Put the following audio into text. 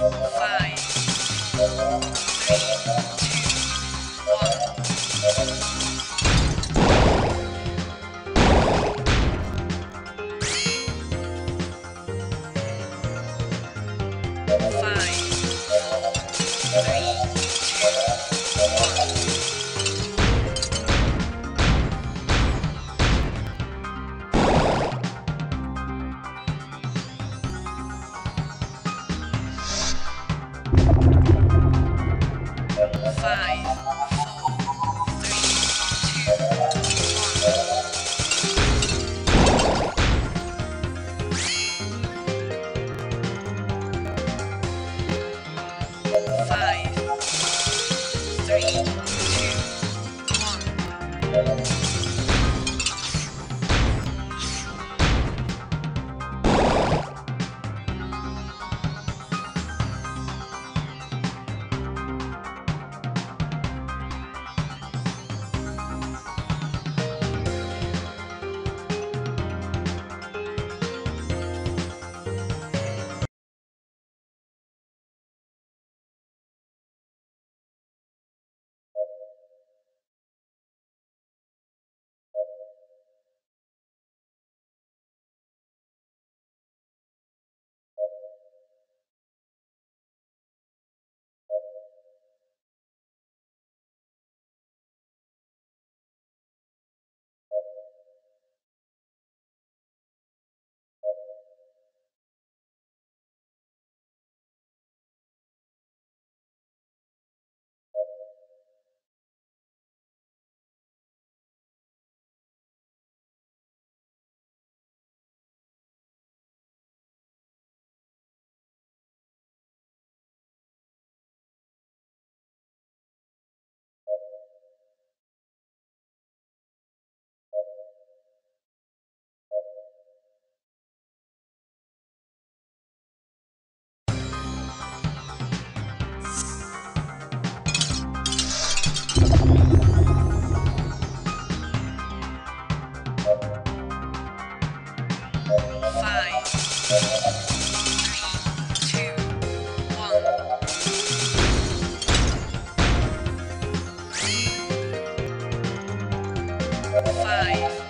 five, Five,